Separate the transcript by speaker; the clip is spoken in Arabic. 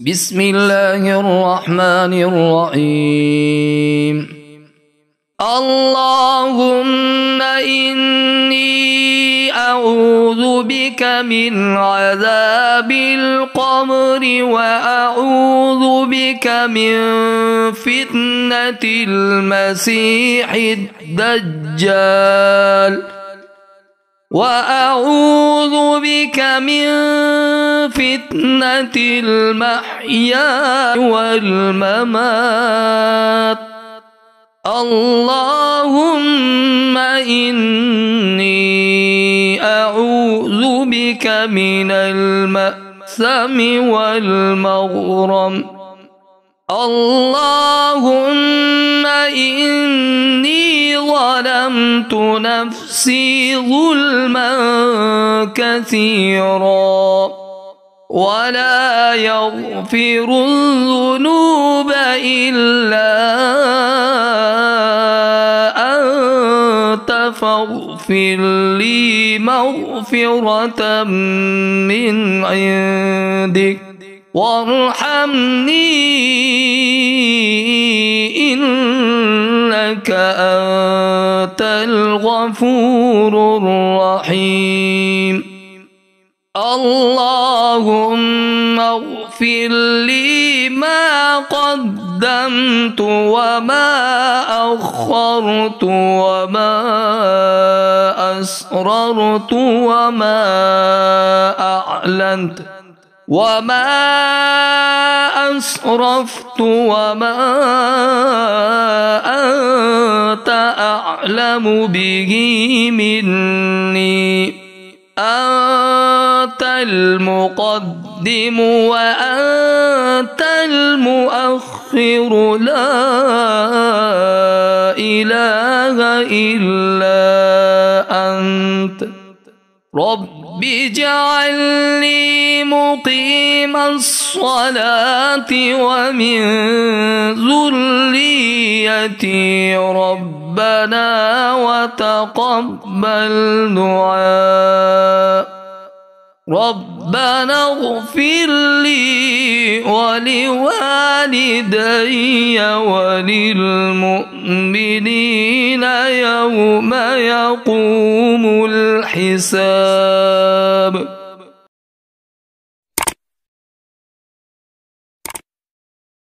Speaker 1: بسم الله الرحمن الرحيم. اللهم إني أعوذ بك من عذاب القبر وأعوذ بك من فتنة المسيح الدجال. وأعوذ بك من فتنة المحيا والممات. اللهم إني أعوذ بك من المأثم والمغرم. اللهم إني ظلمت نفسي ظلما كثيرا ولا يغفر الذنوب إلا أنت فاغفر لي مغفرة من عندك. وارحمني إنك أنت الغفور الرحيم. اللهم اغفر لي ما قدمت وما أخرت وما أسررت وما أعلنت. وما أسرفت وما أنت أعلم به مني أنت المقدم وأنت المؤخر لا إله إلا أنت رب اجعلني مقيم الصلاة ومن ذريتي ربنا وتقبل دعاء. ربنا اغفر لي ولوالدي وللمؤمنين. يوم يقوم الحساب.